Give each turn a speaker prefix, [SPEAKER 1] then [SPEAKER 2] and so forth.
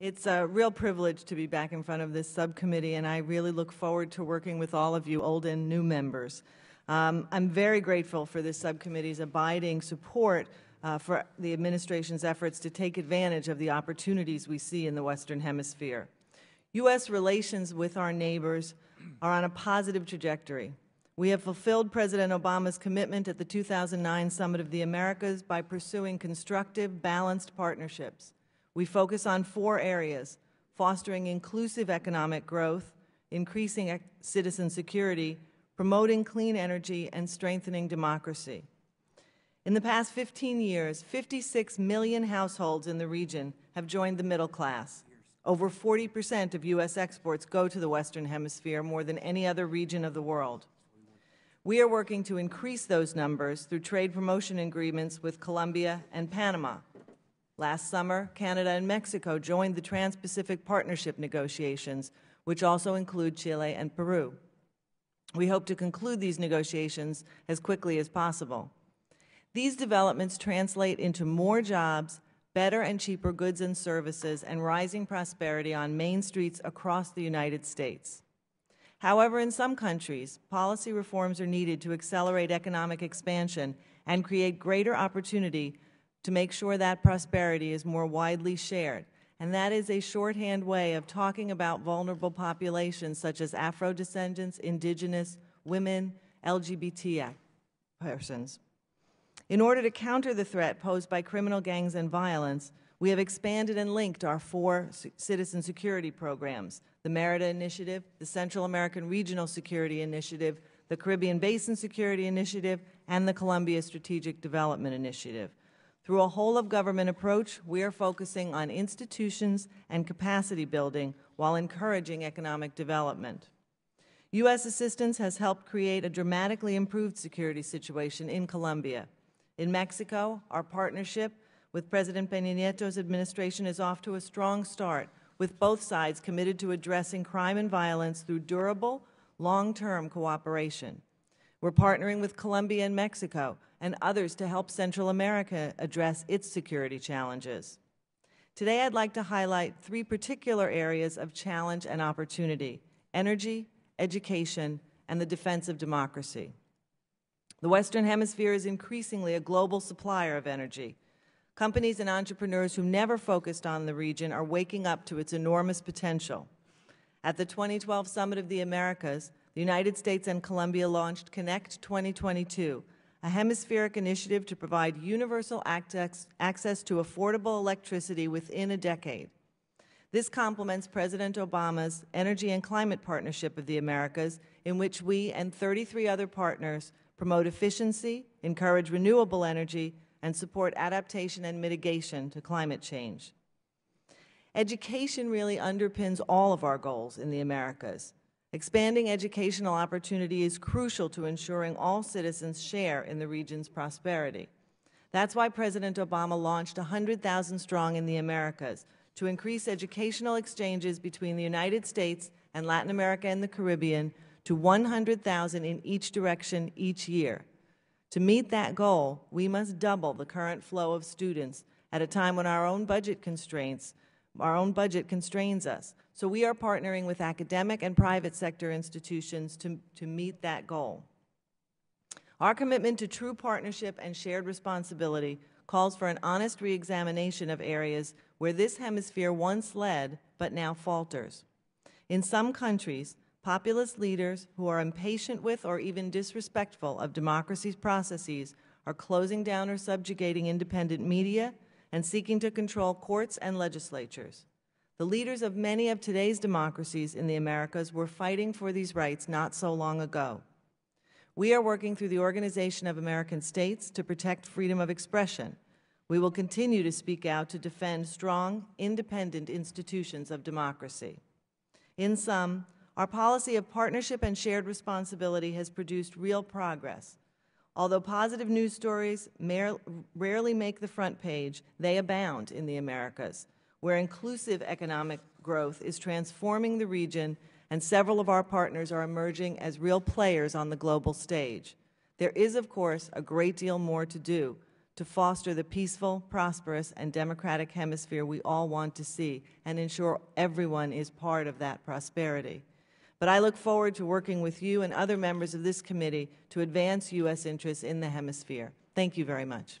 [SPEAKER 1] It's a real privilege to be back in front of this subcommittee, and I really look forward to working with all of you, old and new members. Um, I'm very grateful for this subcommittee's abiding support uh, for the administration's efforts to take advantage of the opportunities we see in the Western Hemisphere. U.S. relations with our neighbors are on a positive trajectory. We have fulfilled President Obama's commitment at the 2009 Summit of the Americas by pursuing constructive, balanced partnerships. We focus on four areas, fostering inclusive economic growth, increasing citizen security, promoting clean energy, and strengthening democracy. In the past 15 years, 56 million households in the region have joined the middle class. Over 40 percent of U.S. exports go to the Western Hemisphere, more than any other region of the world. We are working to increase those numbers through trade promotion agreements with Colombia and Panama. Last summer, Canada and Mexico joined the Trans-Pacific Partnership negotiations, which also include Chile and Peru. We hope to conclude these negotiations as quickly as possible. These developments translate into more jobs, better and cheaper goods and services, and rising prosperity on main streets across the United States. However, in some countries, policy reforms are needed to accelerate economic expansion and create greater opportunity to make sure that prosperity is more widely shared. And that is a shorthand way of talking about vulnerable populations such as Afro-descendants, indigenous, women, LGBT persons. In order to counter the threat posed by criminal gangs and violence, we have expanded and linked our four citizen security programs, the Merida Initiative, the Central American Regional Security Initiative, the Caribbean Basin Security Initiative, and the Colombia Strategic Development Initiative. Through a whole-of-government approach, we are focusing on institutions and capacity building while encouraging economic development. U.S. assistance has helped create a dramatically improved security situation in Colombia. In Mexico, our partnership with President Peña Nieto's administration is off to a strong start, with both sides committed to addressing crime and violence through durable, long-term cooperation. We're partnering with Colombia and Mexico and others to help Central America address its security challenges. Today I'd like to highlight three particular areas of challenge and opportunity, energy, education, and the defense of democracy. The Western Hemisphere is increasingly a global supplier of energy. Companies and entrepreneurs who never focused on the region are waking up to its enormous potential. At the 2012 Summit of the Americas, the United States and Colombia launched Connect 2022, a hemispheric initiative to provide universal access, access to affordable electricity within a decade. This complements President Obama's Energy and Climate Partnership of the Americas, in which we and 33 other partners promote efficiency, encourage renewable energy, and support adaptation and mitigation to climate change. Education really underpins all of our goals in the Americas. Expanding educational opportunity is crucial to ensuring all citizens share in the region's prosperity. That's why President Obama launched 100,000 Strong in the Americas to increase educational exchanges between the United States and Latin America and the Caribbean to 100,000 in each direction each year. To meet that goal, we must double the current flow of students at a time when our own budget constraints, our own budget constrains us. So we are partnering with academic and private sector institutions to, to meet that goal. Our commitment to true partnership and shared responsibility calls for an honest reexamination of areas where this hemisphere once led but now falters. In some countries, Populist leaders who are impatient with or even disrespectful of democracy's processes are closing down or subjugating independent media and seeking to control courts and legislatures. The leaders of many of today's democracies in the Americas were fighting for these rights not so long ago. We are working through the Organization of American States to protect freedom of expression. We will continue to speak out to defend strong, independent institutions of democracy. In sum, our policy of partnership and shared responsibility has produced real progress. Although positive news stories rarely make the front page, they abound in the Americas, where inclusive economic growth is transforming the region and several of our partners are emerging as real players on the global stage. There is, of course, a great deal more to do to foster the peaceful, prosperous, and democratic hemisphere we all want to see and ensure everyone is part of that prosperity. But I look forward to working with you and other members of this committee to advance U.S. interests in the hemisphere. Thank you very much.